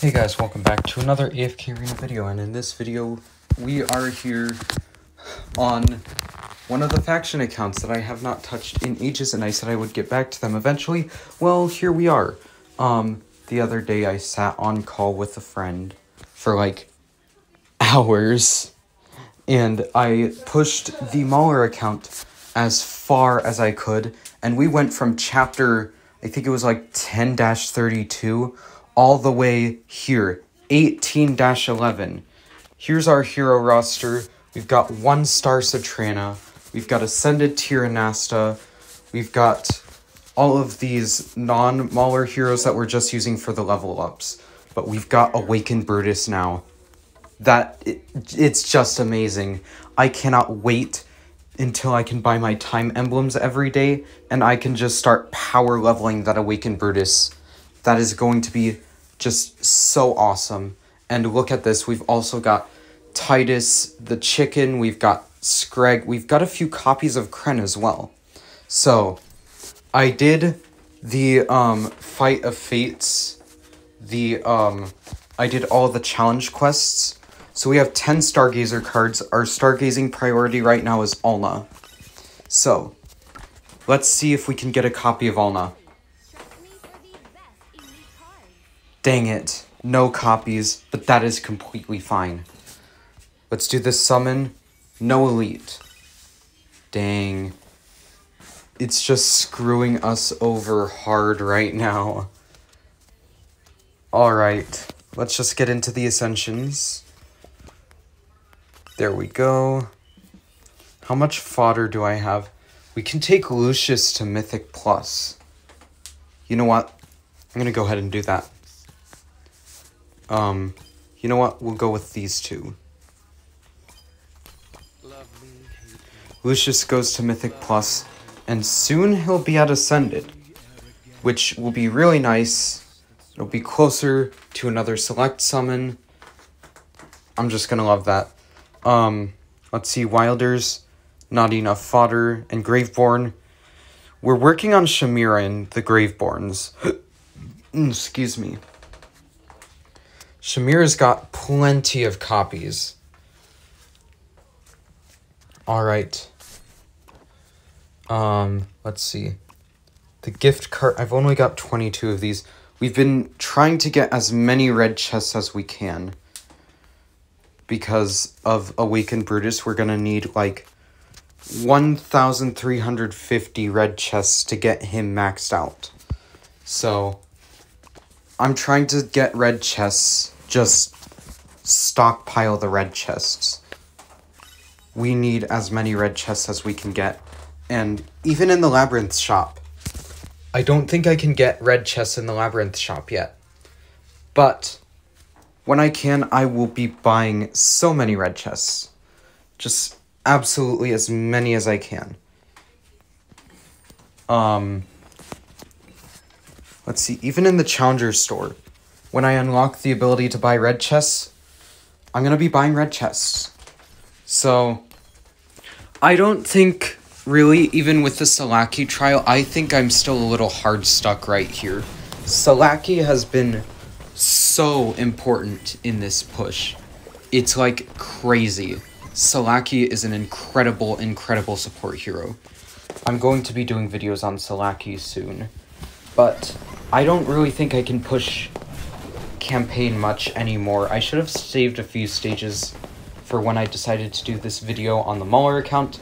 Hey guys, welcome back to another AFK Arena video, and in this video, we are here on one of the faction accounts that I have not touched in ages, and I said I would get back to them eventually. Well, here we are. Um, the other day I sat on call with a friend for like hours, and I pushed the Mauler account as far as I could, and we went from chapter, I think it was like 10-32, all the way here, 18-11. Here's our hero roster. We've got one star Satrana. We've got Ascended tier Anasta. We've got all of these non-Mauler heroes that we're just using for the level ups. But we've got Awakened Brutus now. That, it, it's just amazing. I cannot wait until I can buy my time emblems every day, and I can just start power leveling that Awakened Brutus. That is going to be just so awesome. And look at this, we've also got Tidus the chicken, we've got Skreg, we've got a few copies of Kren as well. So, I did the um, Fight of Fates, the, um, I did all the challenge quests. So we have 10 Stargazer cards. Our Stargazing priority right now is Alna. So, let's see if we can get a copy of Alna. Dang it. No copies, but that is completely fine. Let's do this summon. No elite. Dang. It's just screwing us over hard right now. Alright. Let's just get into the Ascensions. There we go. How much fodder do I have? We can take Lucius to Mythic Plus. You know what? I'm gonna go ahead and do that. Um, you know what? We'll go with these two. Lucius goes to Mythic Plus, and soon he'll be at Ascended, which will be really nice. It'll be closer to another select summon. I'm just gonna love that. Um, let's see, Wilders, not enough fodder, and Graveborn. We're working on Shamira and the Graveborns. Excuse me. Shamira's got plenty of copies. Alright. Um, let's see. The gift card, I've only got 22 of these. We've been trying to get as many red chests as we can. Because of Awakened Brutus, we're gonna need like 1,350 red chests to get him maxed out. So, I'm trying to get red chests, just stockpile the red chests. We need as many red chests as we can get. And even in the Labyrinth shop, I don't think I can get red chests in the Labyrinth shop yet. But when I can, I will be buying so many red chests. Just absolutely as many as I can. Um, let's see, even in the Challenger store, when I unlock the ability to buy red chests, I'm going to be buying red chests. So, I don't think, really, even with the Salaki trial, I think I'm still a little hard stuck right here. Salaki has been so important in this push. It's like crazy. Salaki is an incredible, incredible support hero. I'm going to be doing videos on Salaki soon. But I don't really think I can push campaign much anymore. I should have saved a few stages for when I decided to do this video on the Mauler account,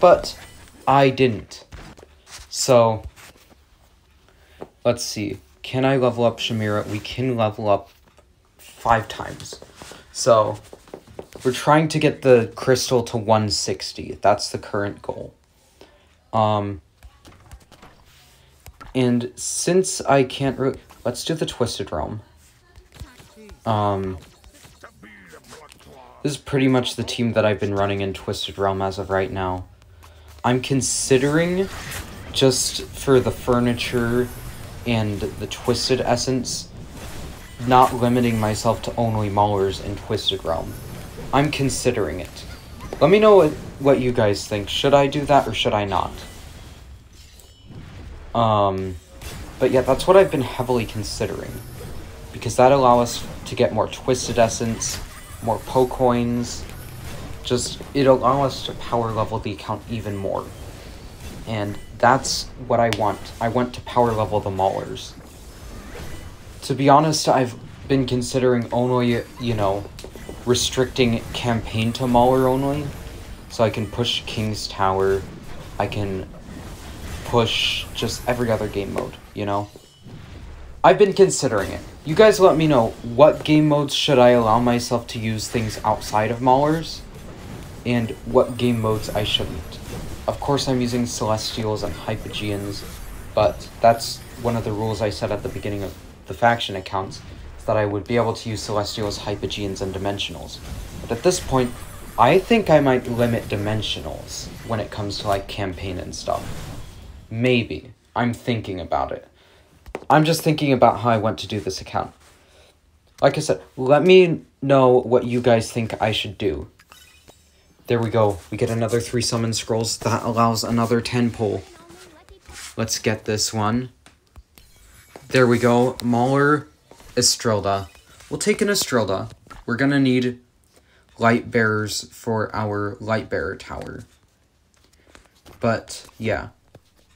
but I didn't. So, let's see. Can I level up Shamira? We can level up five times. So, we're trying to get the crystal to 160. That's the current goal. Um, and since I can't. Let's do the Twisted Realm. Um, this is pretty much the team that I've been running in Twisted Realm as of right now. I'm considering, just for the furniture and the Twisted Essence, not limiting myself to only Maulers in Twisted Realm. I'm considering it. Let me know what, what you guys think. Should I do that or should I not? Um, but yeah, that's what I've been heavily considering. Because that allow us to get more Twisted Essence, more Poe coins. just, it allow us to power level the account even more. And that's what I want. I want to power level the Maulers. To be honest, I've been considering only, you know, restricting campaign to Mauler only. So I can push King's Tower. I can push just every other game mode, you know? I've been considering it. You guys let me know what game modes should I allow myself to use things outside of Maulers and what game modes I shouldn't. Of course I'm using Celestials and Hypogeans, but that's one of the rules I set at the beginning of the faction accounts, that I would be able to use Celestials, Hypogeans, and Dimensionals. But at this point, I think I might limit Dimensionals when it comes to like campaign and stuff. Maybe. I'm thinking about it. I'm just thinking about how I want to do this account. Like I said, let me know what you guys think I should do. There we go. We get another three summon scrolls. That allows another 10 pull. Let's get this one. There we go. Mauler, Estrilda. We'll take an Estrilda. We're gonna need light bearers for our light bearer tower. But, yeah.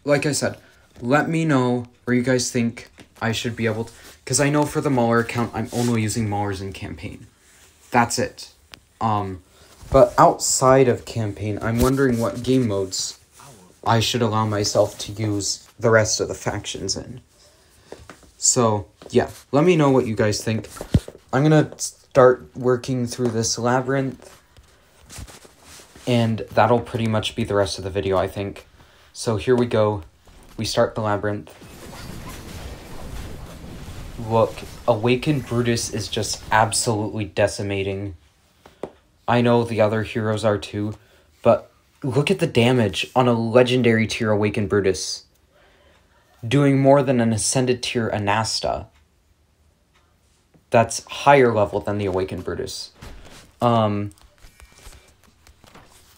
Like I said, let me know where you guys think I should be able to... Because I know for the Mauler account, I'm only using Maulers in campaign. That's it. Um, but outside of campaign, I'm wondering what game modes I should allow myself to use the rest of the factions in. So, yeah, let me know what you guys think. I'm gonna start working through this labyrinth, and that'll pretty much be the rest of the video, I think. So here we go. We start the labyrinth. Look, Awakened Brutus is just absolutely decimating I know the other heroes are too, but look at the damage on a legendary tier Awakened Brutus. Doing more than an Ascended tier Anasta. That's higher level than the Awakened Brutus. Um,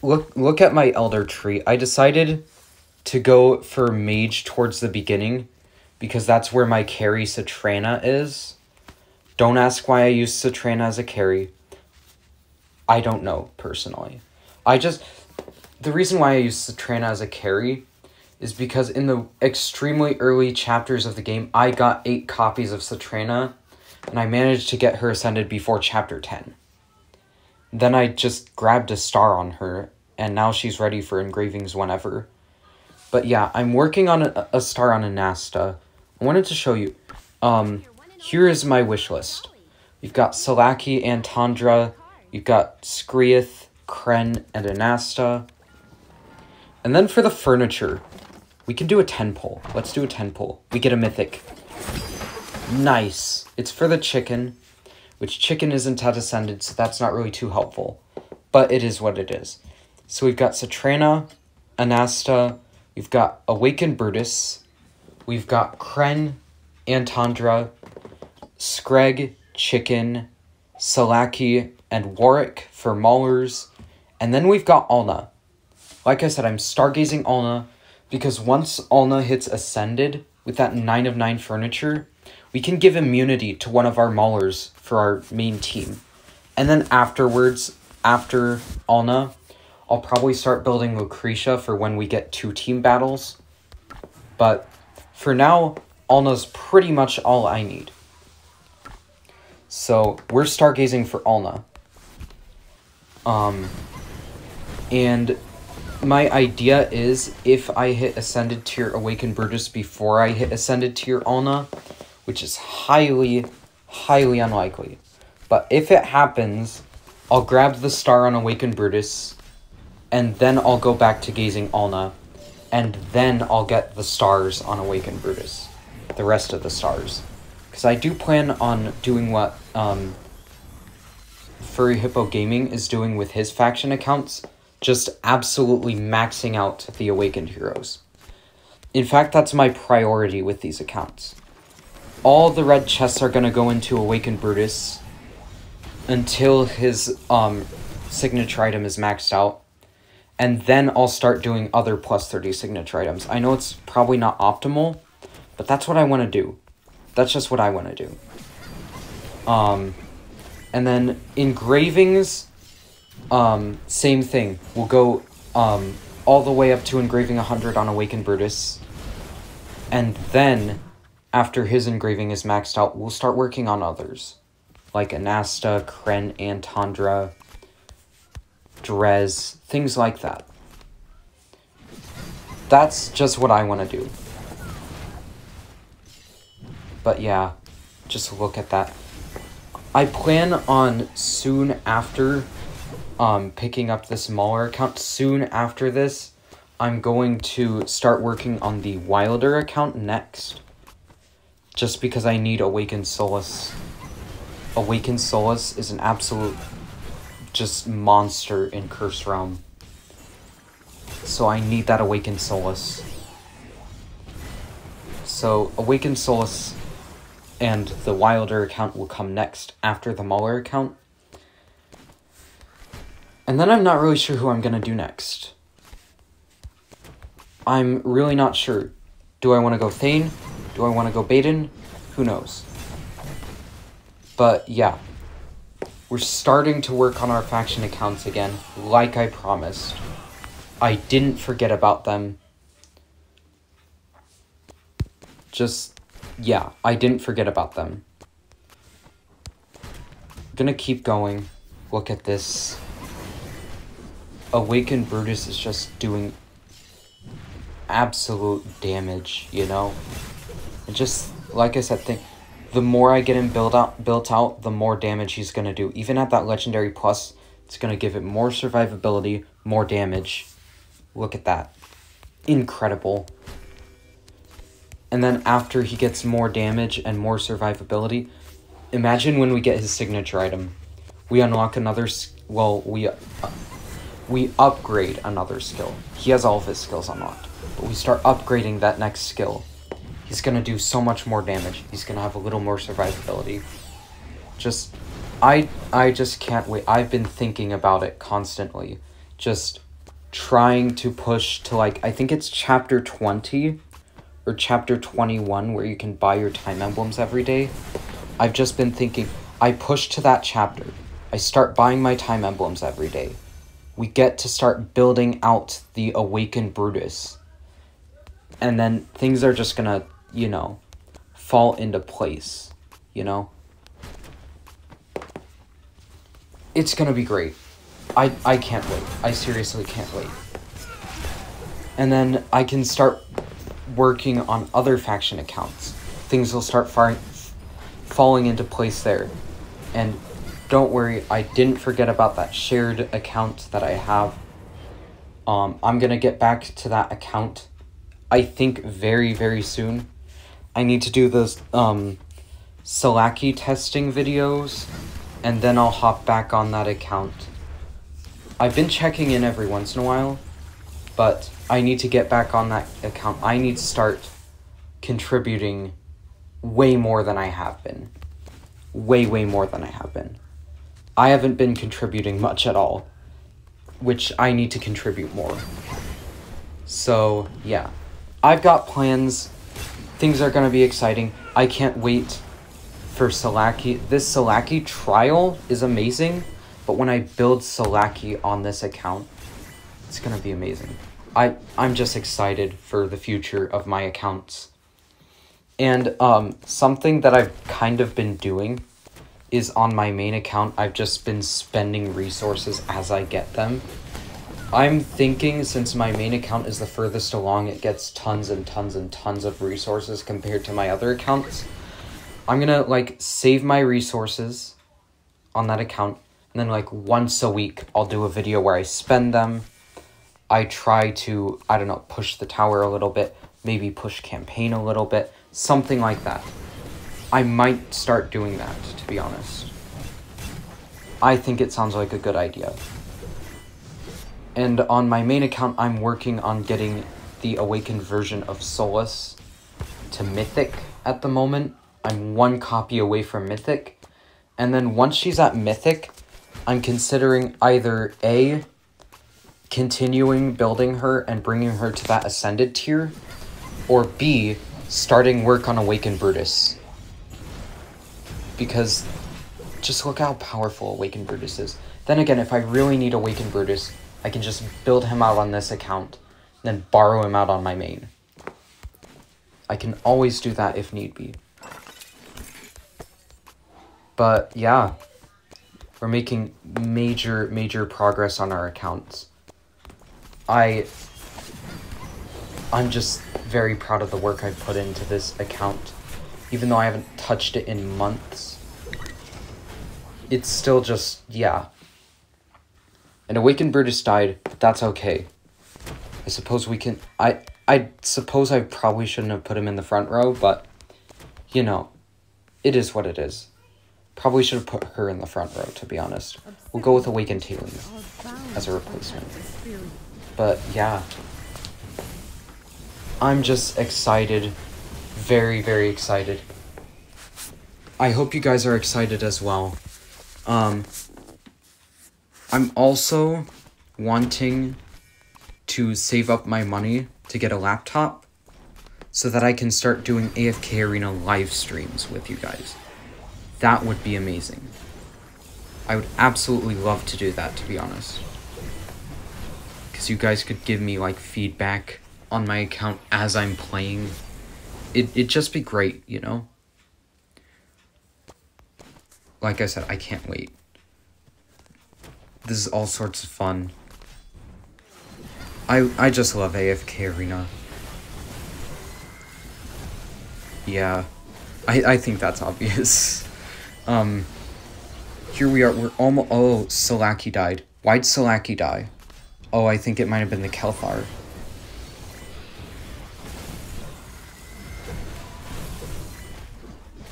look, look at my Elder Tree. I decided to go for Mage towards the beginning because that's where my carry Satrana is. Don't ask why I use Satrana as a carry. I don't know personally. I just the reason why I use Satrana as a carry is because in the extremely early chapters of the game, I got eight copies of Satrana, and I managed to get her ascended before chapter 10. Then I just grabbed a star on her, and now she's ready for engravings whenever. But yeah, I'm working on a, a star on Anasta. I wanted to show you. Um, here is my wish list. We've got Salaki, and Antandra, You've got Skriath, Kren, and Anasta. And then for the furniture, we can do a 10 pull. Let's do a 10 pull. We get a mythic. Nice. It's for the chicken, which chicken isn't at ascended, so that's not really too helpful. But it is what it is. So we've got Satrana, Anasta, we've got Awakened Brutus, we've got Kren, Antandra, Skreg, Chicken, Salaki, and Warek for Maulers. And then we've got Alna. Like I said, I'm stargazing Alna because once Alna hits Ascended with that 9 of 9 furniture, we can give immunity to one of our Maulers for our main team. And then afterwards, after Alna, I'll probably start building Lucretia for when we get two team battles. But for now, Alna's pretty much all I need. So we're stargazing for Alna. Um, and my idea is if I hit Ascended Tier Awakened Brutus before I hit Ascended Tier Alna, which is highly, highly unlikely. But if it happens, I'll grab the star on Awakened Brutus, and then I'll go back to gazing Alna, and then I'll get the stars on Awakened Brutus. The rest of the stars. Because I do plan on doing what um, Furry Hippo Gaming is doing with his faction accounts, just absolutely maxing out the Awakened heroes. In fact, that's my priority with these accounts. All the red chests are going to go into Awakened Brutus until his um, signature item is maxed out. And then I'll start doing other plus 30 signature items. I know it's probably not optimal, but that's what I want to do. That's just what I want to do. Um, and then engravings, um, same thing. We'll go um, all the way up to engraving 100 on Awakened Brutus. And then, after his engraving is maxed out, we'll start working on others. Like Anasta, Kren, and Antandra, Drez, things like that. That's just what I want to do. But yeah, just look at that. I plan on soon after um, picking up the Mauler account, soon after this, I'm going to start working on the Wilder account next. Just because I need Awakened Solace. Awakened Solace is an absolute just monster in Curse Realm. So I need that Awakened Solace. So Awakened Solace and the Wilder account will come next after the Mauler account. And then I'm not really sure who I'm going to do next. I'm really not sure. Do I want to go Thane? Do I want to go Baden? Who knows? But yeah. We're starting to work on our faction accounts again, like I promised. I didn't forget about them. Just, yeah, I didn't forget about them. Gonna keep going. Look at this. Awakened Brutus is just doing absolute damage, you know? And just, like I said, think the more I get him built out, built out, the more damage he's gonna do. Even at that Legendary Plus, it's gonna give it more survivability, more damage. Look at that. Incredible. And then after he gets more damage and more survivability, imagine when we get his signature item. We unlock another, well, we, uh, we upgrade another skill. He has all of his skills unlocked. But we start upgrading that next skill. He's gonna do so much more damage. He's gonna have a little more survivability. Just, I, I just can't wait. I've been thinking about it constantly. Just trying to push to like, I think it's chapter 20 or chapter 21 where you can buy your time emblems every day. I've just been thinking, I push to that chapter. I start buying my time emblems every day. We get to start building out the Awakened Brutus. And then things are just gonna, you know, fall into place, you know? It's gonna be great. I, I can't wait. I seriously can't wait. And then I can start working on other faction accounts. Things will start far- falling into place there. And don't worry, I didn't forget about that shared account that I have. Um, I'm gonna get back to that account, I think, very, very soon. I need to do those um, Selachii testing videos, and then I'll hop back on that account. I've been checking in every once in a while, but I need to get back on that account. I need to start contributing way more than I have been. Way, way more than I have been. I haven't been contributing much at all, which I need to contribute more. So, yeah. I've got plans. Things are going to be exciting. I can't wait for Selachii. This Selachii trial is amazing, but when I build Selachii on this account, it's going to be amazing. I I'm just excited for the future of my accounts. And um something that I've kind of been doing is on my main account I've just been spending resources as I get them. I'm thinking since my main account is the furthest along, it gets tons and tons and tons of resources compared to my other accounts. I'm gonna like save my resources on that account, and then like once a week, I'll do a video where I spend them I try to, I don't know, push the tower a little bit, maybe push campaign a little bit, something like that. I might start doing that, to be honest. I think it sounds like a good idea. And on my main account, I'm working on getting the awakened version of Solas to Mythic at the moment. I'm one copy away from Mythic. And then once she's at Mythic, I'm considering either A, continuing building her and bringing her to that ascended tier, or B, starting work on Awakened Brutus. Because just look how powerful Awakened Brutus is. Then again, if I really need Awakened Brutus, I can just build him out on this account, then borrow him out on my main. I can always do that if need be. But yeah, we're making major, major progress on our accounts. I, I'm just very proud of the work I've put into this account. Even though I haven't touched it in months, it's still just, yeah. An Awakened Brutus died, but that's okay. I suppose we can, I, I suppose I probably shouldn't have put him in the front row, but, you know, it is what it is. Probably should have put her in the front row, to be honest. We'll go with Awakened Talon as a replacement. But, yeah. I'm just excited. Very, very excited. I hope you guys are excited as well. Um, I'm also wanting to save up my money to get a laptop so that I can start doing AFK Arena live streams with you guys. That would be amazing. I would absolutely love to do that, to be honest. Because you guys could give me, like, feedback on my account as I'm playing. It, it'd just be great, you know? Like I said, I can't wait. This is all sorts of fun. I, I just love AFK Arena. Yeah. I, I think that's obvious. Um, here we are. We're almost. Oh, Salaki died. Why'd Salaki die? Oh, I think it might have been the Kelthur.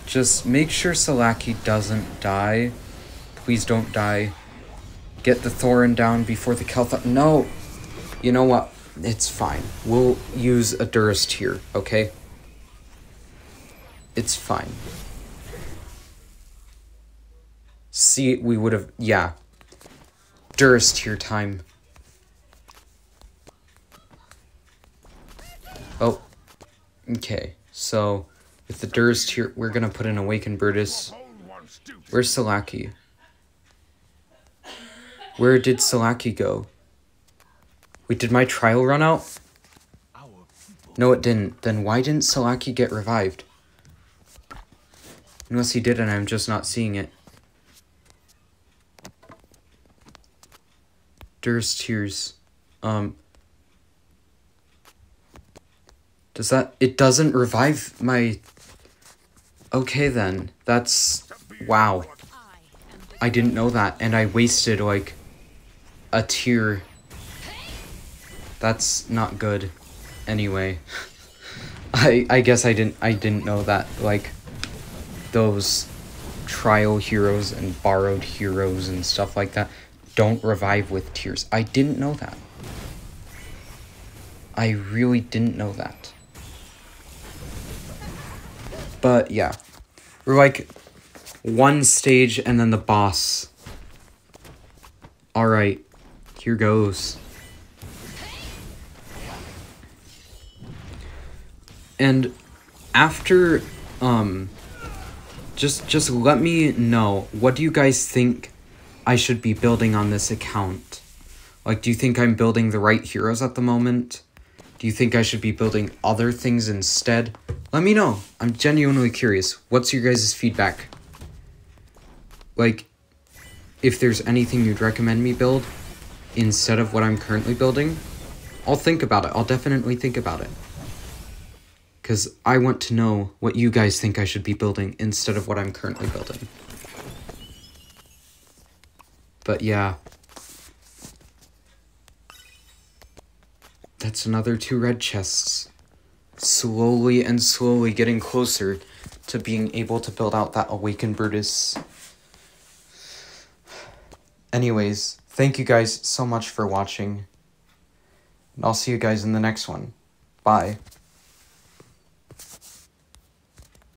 Just make sure Salaki doesn't die. Please don't die. Get the Thoran down before the Kelthur. No! You know what? It's fine. We'll use a Durst here, okay? It's fine. See, we would have, yeah. Durst here time. Oh, okay. So, with the Durst here, we're gonna put an Awakened Brutus. Where's Salaki? Where did Salaki go? Wait, did my trial run out? No, it didn't. Then why didn't Salaki get revived? Unless he did and I'm just not seeing it. Dura's Tears. Um. Does that... It doesn't revive my... Okay then. That's... Wow. I didn't know that. And I wasted, like, a tear. That's not good. Anyway. I I guess I didn't I didn't know that like those trial heroes and borrowed heroes and stuff like that don't revive with tears. I didn't know that. I really didn't know that. But yeah, we're like one stage and then the boss. Alright, here goes. And after, um, just, just let me know, what do you guys think I should be building on this account? Like, do you think I'm building the right heroes at the moment? Do you think I should be building other things instead? Let me know. I'm genuinely curious. What's your guys' feedback? Like, if there's anything you'd recommend me build instead of what I'm currently building, I'll think about it. I'll definitely think about it. Because I want to know what you guys think I should be building instead of what I'm currently building. But yeah. That's another two red chests. Slowly and slowly getting closer to being able to build out that Awakened Brutus. Anyways, thank you guys so much for watching. And I'll see you guys in the next one. Bye.